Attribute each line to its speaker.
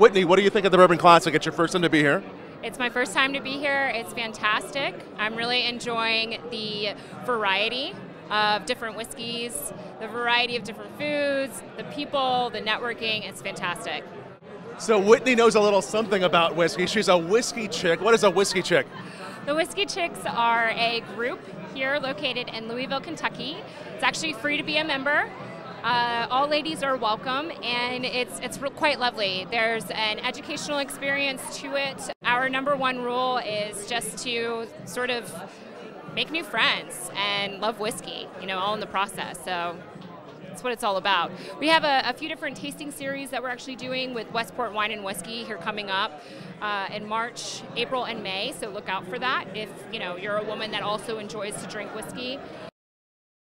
Speaker 1: Whitney, what do you think of the Bourbon Classic? It's your first time to be here.
Speaker 2: It's my first time to be here. It's fantastic. I'm really enjoying the variety of different whiskeys, the variety of different foods, the people, the networking. It's fantastic.
Speaker 1: So Whitney knows a little something about whiskey. She's a whiskey chick. What is a whiskey chick?
Speaker 2: The Whiskey Chicks are a group here located in Louisville, Kentucky. It's actually free to be a member. Uh, all ladies are welcome, and it's it's quite lovely. There's an educational experience to it. Our number one rule is just to sort of make new friends and love whiskey. You know, all in the process. So that's what it's all about. We have a, a, few different tasting series that we're actually doing with Westport Wine and Whiskey here coming up uh, in March, April, and May. So look out for that if you know you're a woman that also enjoys to drink whiskey.